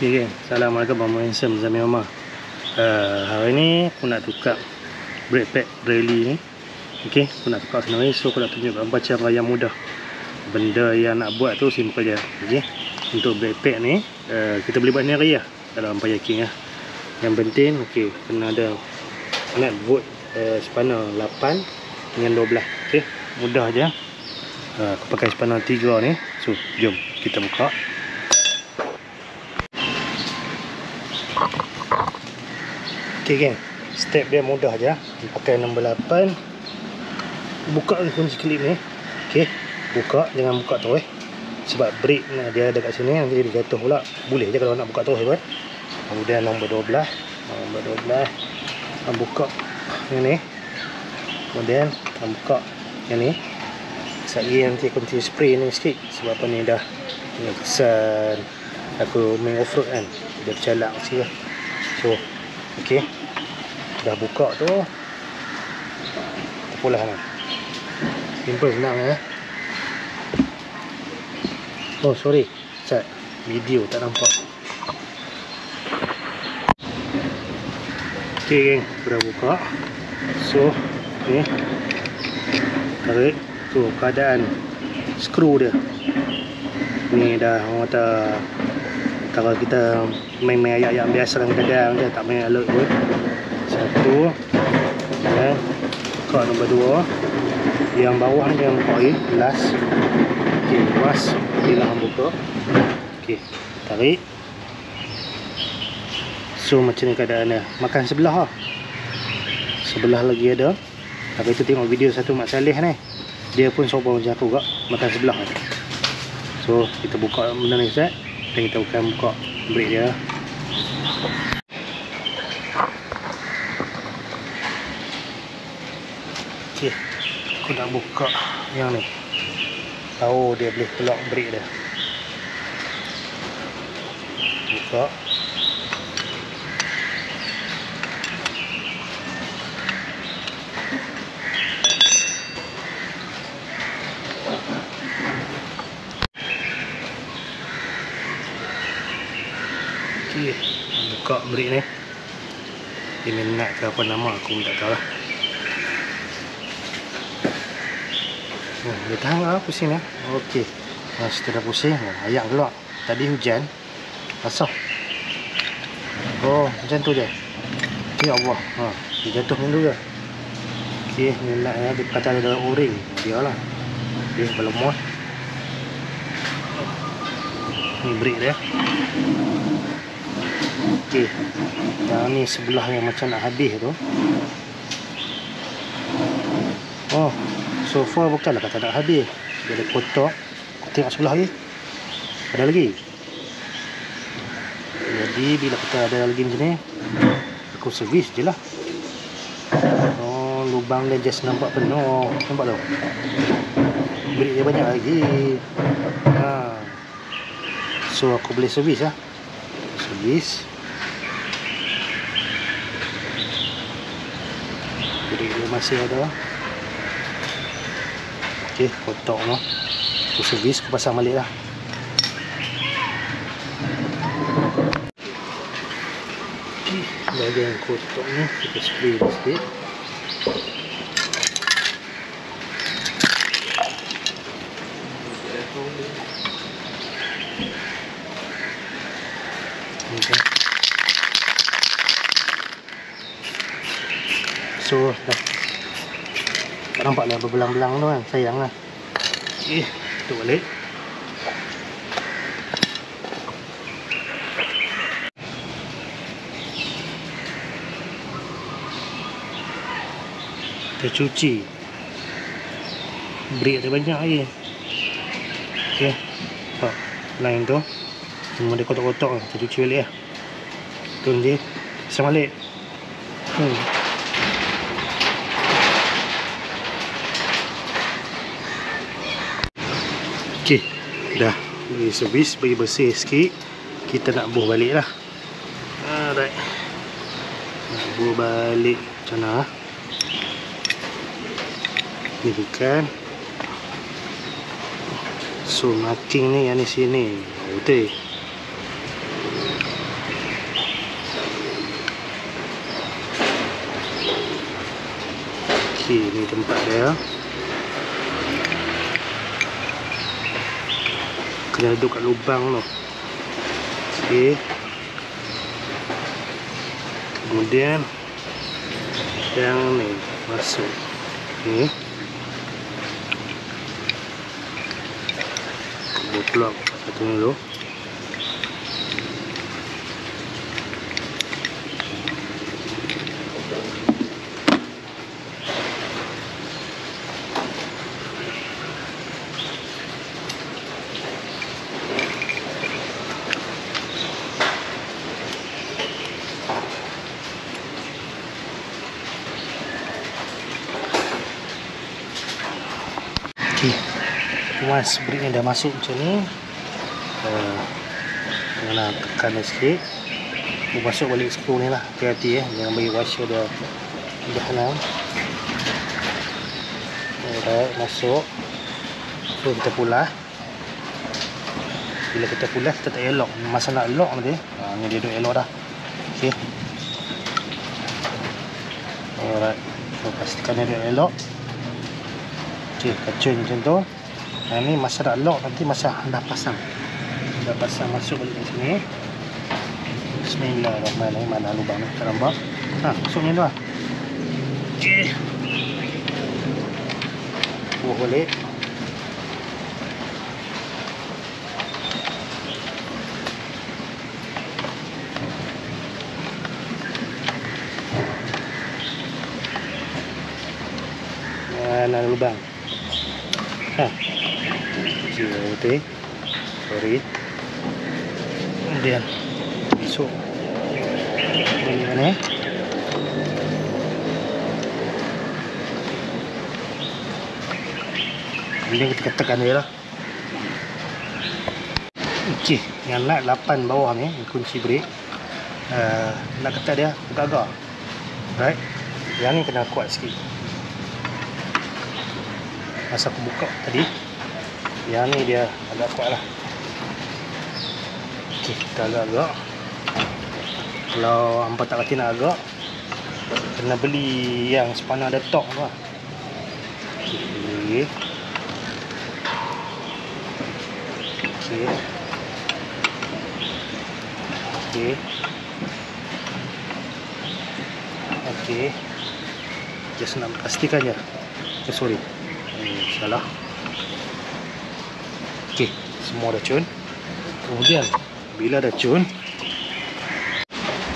Okay, okay. Assalamualaikum Mama Handsome Zami Mama uh, Hari ni aku nak tukar Brake pad Rally ni. Okay, aku nak tukar sebenarnya So aku nak tunjuk gambar cara yang mudah. Benda yang nak buat tu simple je. Okay Untuk brake pad ni uh, Kita boleh buat sendiri lah Dalam payaking lah Yang penting, okay Kena ada Nut bolt uh, Spanner 8 Dengan 12 Okay, mudah je. Uh, Aku pakai spanner 3 ni. So, jom kita buka Ok geng. Step dia mudah je Pakai nombor 8 Buka kunci klip ni. Ok Buka Jangan buka tu eh Sebab brake dia ada kat sini Nanti dia jatuh pula. Boleh je kalau nak buka tu eh Kemudian nombor 12 Nombor 12 Buka Yang ni. Kemudian Buka Yang ni. Sekejap lagi nanti aku nanti spray ni sikit. Sebab apa ni dah Ni kesan. Aku main off-road kan. Dia bercalak sikit lah. So Okay Dah buka tu. Terpulah ni Simple senang ya Oh sorry. Sat Video tak nampak. Okay Aku dah buka. So Ni. Tarik. Tu keadaan Skru dia. Ni dah Orang kata Kalau kita Main-main ayat-ayat biasa kadang-kadang je Tak main alert pun Satu Dan Buka nombor dua. Yang bawah ni buka lagi Last. Ok Lepas Bila hang buka. Ok Tarik. So macam ni keadaan dia. Makan sebelah lah. Sebelah lagi ada. Tapi tu tengok video satu Mak Saleh ni. Dia pun sopa macam aku juga makan sebelah so kita buka benda ni set dan kita akan buka brake dia. Ok aku nak buka yang ni. Tahu dia boleh keluar brake dia. Buka Okey, buka break ni. Dia minat ke apa nama aku tak tahu lah. Oh, dia tahan lah pusing lah. Okey. Nah, setelah pusing, ayak keluar. Tadi hujan. Basah. Oh, macam tu je. Ya Allah. Ha, dia jatuh macam tu ke? Okey, minat ya. Dia kata ada o-ring. Dia lah. Belum muat. Ni break dia. Okey. Yang ni sebelah yang macam nak habis tu. Oh, so far bukanlah kata nak habis. Dia ada kotak. Tengok sebelah lagi. Ada lagi. Jadi bila kita ada lagi macam ni, aku servis je lah. Oh, lubang dia just nampak penuh. Nampak tu? Beri dia banyak lagi. Ha. So aku boleh servis lah. Servis. Jadi dia masih ada ok kotak tu aku servis aku pasang balik lah ok bahagian kotak ni kita spray dia sikit Okay. So dah. Tak nampak lah berbelang-belang tu kan? Sayang lah. Ok tutup balik. Kita cuci break dia banyak lagi ok nampak? Line tu. Semua dia kotak-kotak. Kita cuci balik lah. Tu nanti pasang balik. Hmm. Okey, dah ini servis bagi bersih sikit. Kita nak buh baliklah. Alright. Nak buh balik sana. Ah? Ni bukan. So matching ni yang ni sini. Okey. Okey, ni tempat dia. Kena duduk kat lubang tu. Okey. Kemudian yang ni masuk. Ni buat satu ni dulu Once brick ni dah masuk macam ni, uh, janganlah tekan dia sikit. Dia masuk balik skru ni lah. Hati-hati eh. Jangan bagi washer dia dah henam. Alright, masuk. So, kita pulah. Bila kita pulah, kita tak lock. Masa nak lock nanti, ha, ni dia duduk elok dah. Okey. Alright. So, pastikan dia elok. Okey, kacun macam tu. Nah, ni masa dah lock nanti masa dah pasang. Dah pasang masuk balik ke sini. Bismillahirrahmanirrahim. Mana lubang ni? Nampak. Ha, masuk ni lah. Okey. Buah balik. Mana lubang? Ha. Okey, putih. Sorry. Kemudian masuk. Ini mana? Kemudian kita tekan dia lah. Okey, yang light 8 bawah ni, kunci brake. Uh, nak ketat dia, agak. Right? Yang ni kena kuat sikit. Masa aku buka tadi, yang ni dia agak kuat lah. Okey, kita agak-agak. Kalau hampa tak reti nak agak, kena beli yang sepanah ada tok tu lah. Okey. Okey. Okey. Okey. Just nak pastikan je. Okay, sorry. Hmm, salah. Okey, semua dah cun. Kemudian bila dah cun,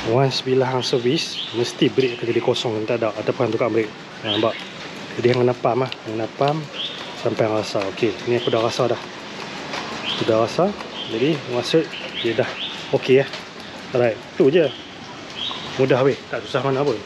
once bila hang servis, mesti brake akan jadi kosong tak ada ataupun tukar brake. Ha, nampak? Jadi hang kena pump lah. Hang kena pump sampai rasa. Okey, ni aku dah rasa dah. Aku dah rasa. Jadi maksud dia dah okey ya. Alright, tu je. Mudah weh, tak susah mana pun.